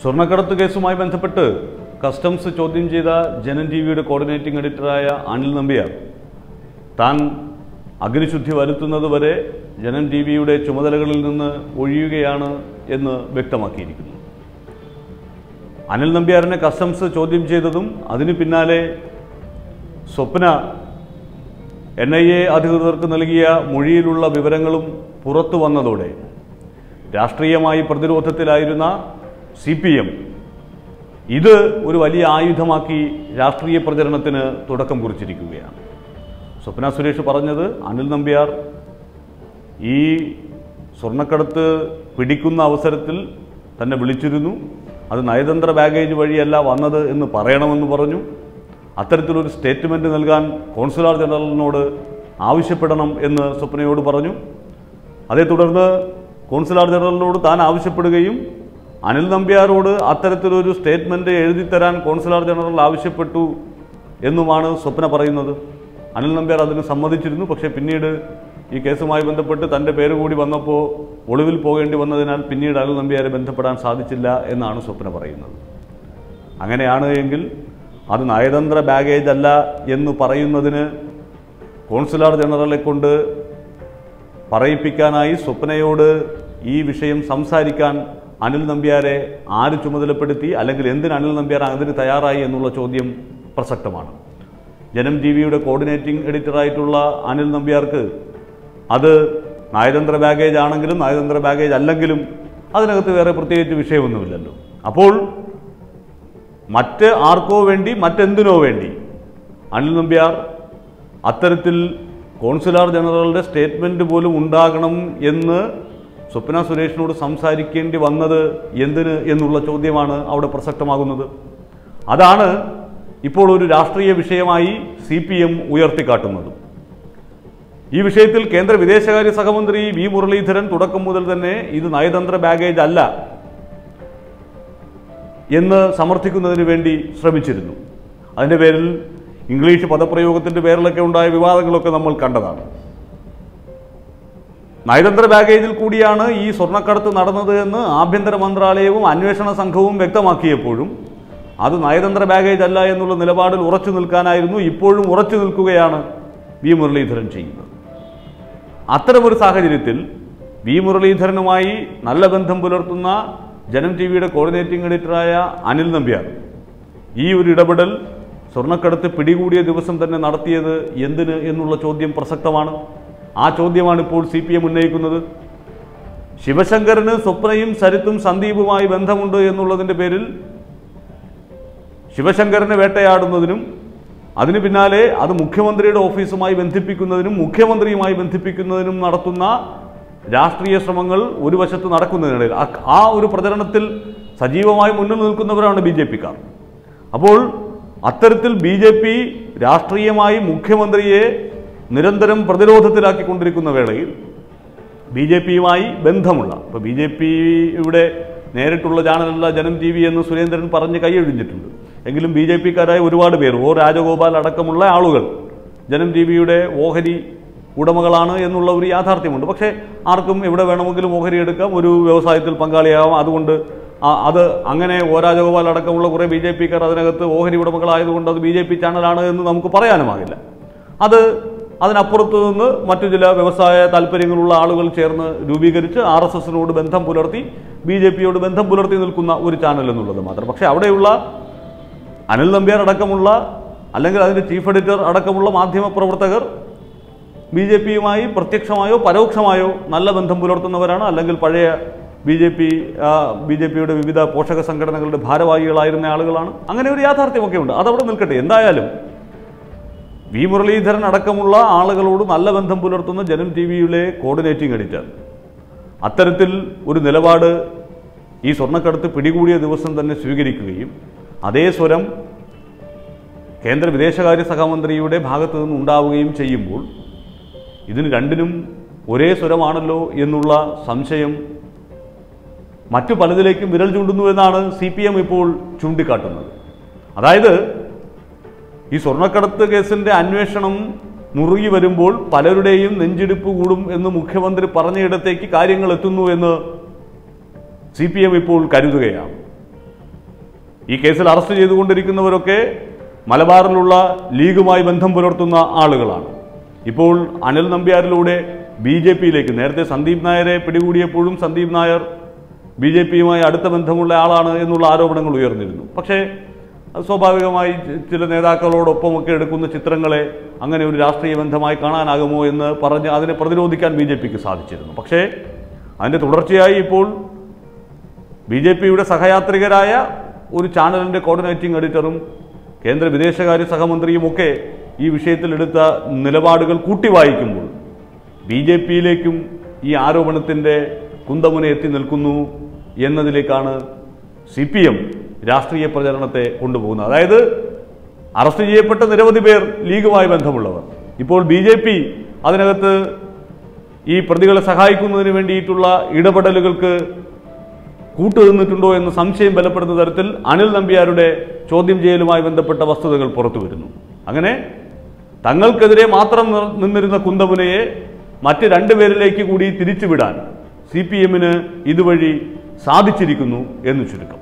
സ്വർണക്കടത്ത് കേസുമായി ബന്ധപ്പെട്ട് കസ്റ്റംസ് ചോദ്യം ചെയ്ത ജനൻ ടി വിയുടെ കോർഡിനേറ്റിംഗ് എഡിറ്ററായ അനിൽ നമ്പ്യാർ. താൻ അഗ്നിശുദ്ധി വരുത്തുന്നതുവരെ ജനൻ ടി വിയുടെ ചുമതലകളിൽ നിന്ന് ഒഴിയുകയാണ് എന്ന് വ്യക്തമാക്കിയിരിക്കുന്നു. അനിൽ നമ്പ്യാറിനെ കസ്റ്റംസ് ചോദ്യം ചെയ്തതും അതിനു പിന്നാലെ സ്വപ്ന എൻ ഐ എ അധികൃതർക്ക് നൽകിയ മൊഴിയിലുള്ള വിവരങ്ങളും പുറത്തു വന്നതോടെ രാഷ്ട്രീയമായി പ്രതിരോധത്തിലായിരുന്ന സി പി എം ഇത് ഒരു വലിയ ആയുധമാക്കി രാഷ്ട്രീയ പ്രചരണത്തിന് തുടക്കം കുറിച്ചിരിക്കുകയാണ്. സ്വപ്ന സുരേഷ് പറഞ്ഞത് അനിൽ നമ്പ്യാർ ഈ സ്വർണക്കടത്ത് പിടിക്കുന്ന അവസരത്തിൽ തന്നെ വിളിച്ചിരുന്നു. അത് നയതന്ത്ര ബാഗേജ് വഴിയല്ല വന്നത് എന്ന് പറയണമെന്ന് പറഞ്ഞു. അത്തരത്തിലൊരു സ്റ്റേറ്റ്മെന്റ് നൽകാൻ കോൺസുലാർ ജനറലിനോട് ആവശ്യപ്പെടണം എന്ന് സ്വപ്നയോട് പറഞ്ഞു. അതേ തുടർന്ന് കോൺസുലാർ ജനറലിനോട് താൻ ആവശ്യപ്പെടുകയും അനിൽ നമ്പ്യാരോട് അത്തരത്തിലൊരു സ്റ്റേറ്റ്മെന്റ് എഴുതി തരാൻ കോൺസുലാർ ജനറൽ ആവശ്യപ്പെട്ടു എന്നുമാണ് സ്വപ്ന പറയുന്നത്. അനിൽ നമ്പ്യാർ അതിന് സമ്മതിച്ചിരുന്നു. പക്ഷേ പിന്നീട് ഈ കേസുമായി ബന്ധപ്പെട്ട് തന്റെ പേര് കൂടി വന്നപ്പോൾ ഒളിവിൽ പോകേണ്ടി വന്നതിനാൽ പിന്നീട് അനിൽ നമ്പ്യാരെ ബന്ധപ്പെടാൻ സാധിച്ചില്ല എന്നാണ് സ്വപ്ന പറയുന്നത്. അങ്ങനെയാണ് എങ്കിൽ അത് നയതന്ത്ര ബാഗേജ് അല്ല എന്ന് പറയുന്നതിന് കോൺസുലാർ ജനറലെ കൊണ്ട് പറയിപ്പിക്കാനായി സ്വപ്നയോട് ഈ വിഷയം സംസാരിക്കാൻ അനിൽ നമ്പ്യാരെ ആര് ചുമതലപ്പെടുത്തി അല്ലെങ്കിൽ എന്തിന് അനിൽ നമ്പ്യാർ അതിന് തയ്യാറായി എന്നുള്ള ചോദ്യം പ്രസക്തമാണ്. ജനം ടി വിയുടെ കോർഡിനേറ്റിംഗ് എഡിറ്ററായിട്ടുള്ള അനിൽ നമ്പ്യാർക്ക് അത് നയതന്ത്ര ബാഗേജ് ആണെങ്കിലും നയതന്ത്ര ബാഗേജ് അല്ലെങ്കിലും അതിനകത്ത് വേറെ പ്രത്യേകിച്ച് വിഷയമൊന്നുമില്ലല്ലോ. അപ്പോൾ മറ്റ് ആർക്കോ വേണ്ടി മറ്റെന്തിനോ വേണ്ടി അനിൽ നമ്പ്യാർ അത്തരത്തിൽ കോൺസുലാർ ജനറലുടെ സ്റ്റേറ്റ്മെന്റ് പോലും ഉണ്ടാകണം എന്ന് സ്വപ്ന സുരേഷിനോട് സംസാരിക്കേണ്ടി വന്നത് എന്തിന് എന്നുള്ള ചോദ്യമാണ് അവിടെ പ്രസക്തമാകുന്നത്. അതാണ് ഇപ്പോൾ ഒരു രാഷ്ട്രീയ വിഷയമായി സി പി എം ഉയർത്തിക്കാട്ടുന്നത്. ഈ വിഷയത്തിൽ കേന്ദ്ര വിദേശകാര്യ സഹമന്ത്രി വി മുരളീധരൻ തുടക്കം മുതൽ തന്നെ ഇത് നയതന്ത്ര ബാഗേജ് അല്ല എന്ന് സമർത്ഥിക്കുന്നതിന് വേണ്ടി ശ്രമിച്ചിരുന്നു. അതിന്റെ പേരിൽ ഇംഗ്ലീഷ് പദപ്രയോഗത്തിന്റെ പേരിലൊക്കെ ഉണ്ടായ വിവാദങ്ങളൊക്കെ നമ്മൾ കണ്ടതാണ്. നയതന്ത്ര ബാഗേജിൽ കൂടിയാണ് ഈ സ്വർണക്കടത്ത് നടന്നത് എന്ന് ആഭ്യന്തര മന്ത്രാലയവും അന്വേഷണ സംഘവും വ്യക്തമാക്കിയപ്പോഴും അത് നയതന്ത്ര ബാഗേജ് അല്ല എന്നുള്ള നിലപാടിൽ ഉറച്ചു നിൽക്കാനായിരുന്നു ഇപ്പോഴും ഉറച്ചു നിൽക്കുകയാണ് വി മുരളീധരൻ ചെയ്യുന്നത്. അത്തരമൊരു സാഹചര്യത്തിൽ വി മുരളീധരനുമായി നല്ല ബന്ധം പുലർത്തുന്ന ജനം ടി വിയുടെ കോർഡിനേറ്റിംഗ് എഡിറ്ററായ അനിൽ നമ്പ്യാർ ഈ ഒരു ഇടപെടൽ സ്വർണക്കടത്ത് പിടികൂടിയ ദിവസം തന്നെ നടത്തിയത് എന്തിന് എന്നുള്ള ചോദ്യം പ്രസക്തമാണ്. ആ ചോദ്യമാണ് ഇപ്പോൾ സി പി എം ഉന്നയിക്കുന്നത്. ശിവശങ്കറിന് സ്വപ്നയും സരിത്തും സന്ദീപുമായി ബന്ധമുണ്ട് എന്നുള്ളതിന്റെ പേരിൽ ശിവശങ്കറിനെ വേട്ടയാടുന്നതിനും അതിന് പിന്നാലെ അത് മുഖ്യമന്ത്രിയുടെ ഓഫീസുമായി ബന്ധിപ്പിക്കുന്നതിനും മുഖ്യമന്ത്രിയുമായി ബന്ധിപ്പിക്കുന്നതിനും നടത്തുന്ന രാഷ്ട്രീയ ശ്രമങ്ങൾ ഒരു വശത്ത് നടക്കുന്നതിനിടയിൽ ആ- ഒരു പ്രചരണത്തിൽ സജീവമായി മുന്നിൽ നിൽക്കുന്നവരാണ് ബി ജെ പിക്കാർ. അപ്പോൾ അത്തരത്തിൽ ബി ജെ പി രാഷ്ട്രീയമായി മുഖ്യമന്ത്രിയെ നിരന്തരം പ്രതിരോധത്തിലാക്കിക്കൊണ്ടിരിക്കുന്ന വേളയിൽ ബി ജെ പിയുമായി ബന്ധമുള്ള ഇപ്പോൾ ബി ജെ പിയുടെ നേരിട്ടുള്ള ചാനലല്ല ജനം ടി വി എന്ന് സുരേന്ദ്രൻ പറഞ്ഞ് കൈയൊഴിഞ്ഞിട്ടുണ്ട്. എങ്കിലും ബി ജെ പിക്കാരായ ഒരുപാട് പേർ ഓ രാജഗോപാൽ അടക്കമുള്ള ആളുകൾ ജനം ടി വിയുടെ ഓഹരി ഉടമകളാണ് എന്നുള്ള ഒരു യാഥാർത്ഥ്യമുണ്ട്. പക്ഷേ ആർക്കും എവിടെ വേണമെങ്കിലും ഓഹരി എടുക്കാം ഒരു വ്യവസായത്തിൽ പങ്കാളിയാവാം. അതുകൊണ്ട് അത് അങ്ങനെ ഓ രാജഗോപാൽ അടക്കമുള്ള കുറേ ബി ജെ പിക്കാർ അതിനകത്ത് ഓഹരി ഉടമകളായതുകൊണ്ട് അത് ബി ജെ പി ചാനലാണ് എന്ന് നമുക്ക് പറയാനുമാകില്ല. അത് അതിനപ്പുറത്ത് നിന്ന് മറ്റു ചില വ്യവസായ താല്പര്യങ്ങളുള്ള ആളുകൾ ചേർന്ന് രൂപീകരിച്ച് ആർ എസ് എസിനോട് ബന്ധം പുലർത്തി ബി ജെ പിയോട് ബന്ധം പുലർത്തി നിൽക്കുന്ന ഒരു ചാനൽ എന്നുള്ളത് മാത്രം. പക്ഷേ അവിടെയുള്ള അനിൽ നമ്പ്യാർ അടക്കമുള്ള അല്ലെങ്കിൽ അതിന്റെ ചീഫ് എഡിറ്റർ അടക്കമുള്ള മാധ്യമ പ്രവർത്തകർ ബി ജെ പിയുമായി പ്രത്യക്ഷമായോ പരോക്ഷമായോ നല്ല ബന്ധം പുലർത്തുന്നവരാണ്. അല്ലെങ്കിൽ പഴയ B J P B J പിയുടെ വിവിധ പോഷക സംഘടനകളുടെ ഭാരവാഹികളായിരുന്ന ആളുകളാണ്. അങ്ങനെ ഒരു യാഥാർത്ഥ്യമൊക്കെ ഉണ്ട്. അതവിടെ നിൽക്കട്ടെ. എന്തായാലും വി മുരളീധരൻ അടക്കമുള്ള ആളുകളോട് നല്ല ബന്ധം പുലർത്തുന്ന ജനം ടി വിയിലെ കോർഡിനേറ്റിംഗ് എഡിറ്റർ. അത്തരത്തിൽ ഒരു നിലപാട് ഈ സ്വർണക്കടത്ത് പിടികൂടിയ ദിവസം തന്നെ സ്വീകരിക്കുകയും അതേ സ്വരം കേന്ദ്ര വിദേശകാര്യ സഹമന്ത്രിയുടെ ഭാഗത്തു നിന്ന് ഉണ്ടാവുകയും ചെയ്യുമ്പോൾ ഇതിന് രണ്ടിനും ഒരേ സ്വരമാണല്ലോ എന്നുള്ള സംശയം മറ്റു പലതിലേക്കും വിരൽ ചൂണ്ടുന്നു എന്നാണ് സി ഇപ്പോൾ ചൂണ്ടിക്കാട്ടുന്നത്. അതായത് ഈ സ്വർണക്കടത്ത് കേസിന്റെ അന്വേഷണം മുറുകി വരുമ്പോൾ പലരുടെയും നെഞ്ചിടിപ്പ് കൂടും എന്ന് മുഖ്യമന്ത്രി പറഞ്ഞയിടത്തേക്ക് കാര്യങ്ങൾ എത്തുന്നു എന്ന് സി പി എം ഇപ്പോൾ കരുതുകയാണ്. ഈ കേസിൽ അറസ്റ്റ് ചെയ്തുകൊണ്ടിരിക്കുന്നവരൊക്കെ മലബാറിലുള്ള ലീഗുമായി ബന്ധം പുലർത്തുന്ന ആളുകളാണ്. ഇപ്പോൾ അനിൽ നമ്പ്യാരിലൂടെ ബി ജെ പിയിലേക്ക് നേരത്തെ സന്ദീപ് നായരെ പിടികൂടിയപ്പോഴും സന്ദീപ് നായർ ബി ജെ പിയുമായി അടുത്ത ബന്ധമുള്ള ആളാണ് എന്നുള്ള ആരോപണങ്ങൾ ഉയർന്നിരുന്നു. പക്ഷേ സ്വാഭാവികമായി ചില നേതാക്കളോടൊപ്പമൊക്കെ എടുക്കുന്ന ചിത്രങ്ങളെ അങ്ങനെ ഒരു രാഷ്ട്രീയ ബന്ധമായി കാണാനാകുമോ എന്ന് പറഞ്ഞ് അതിനെ പ്രതിരോധിക്കാൻ ബി ജെ പിക്ക് സാധിച്ചിരുന്നു. പക്ഷേ അതിന്റെ തുടർച്ചയായി ഇപ്പോൾ ബി ജെ പിയുടെ സഹയാത്രികരായ ഒരു ചാനലിന്റെ കോർഡിനേറ്റിംഗ് എഡിറ്ററും കേന്ദ്ര വിദേശകാര്യ സഹമന്ത്രിയുമൊക്കെ ഈ വിഷയത്തിൽ എടുത്ത നിലപാടുകൾ കൂട്ടി വായിക്കുമ്പോൾ ബി ജെ പിയിലേക്കും ഈ ആരോപണത്തിന്റെ കുന്തമുന എത്തി നിൽക്കുന്നു എന്നതിലേക്കാണ് സി പി എം രാഷ്ട്രീയ പ്രചരണത്തെ കൊണ്ടുപോകുന്നത്. അതായത് അറസ്റ്റ് ചെയ്യപ്പെട്ട നിരവധി പേർ ലീഗുമായി ബന്ധമുള്ളവർ. ഇപ്പോൾ ബി ജെ പി അതിനകത്ത് ഈ പ്രതികളെ സഹായിക്കുന്നതിന് വേണ്ടിയിട്ടുള്ള ഇടപെടലുകൾക്ക് കൂട്ടുനിന്നിട്ടുണ്ടോ എന്ന് സംശയം ബലപ്പെടുന്ന തരത്തിൽ അനിൽ നമ്പിയാരുടെ ചോദ്യം ചെയ്യലുമായി ബന്ധപ്പെട്ട വസ്തുതകൾ പുറത്തു വരുന്നു. അങ്ങനെ തങ്ങൾക്കെതിരെ മാത്രം നിന്നിരുന്ന കുന്തമുനയെ മറ്റ് രണ്ടുപേരിലേക്ക് കൂടി തിരിച്ചുവിടാൻ സി പി എമ്മിന് ഇതുവഴി സാധിച്ചിരിക്കുന്നു എന്ന് ചുരുക്കം.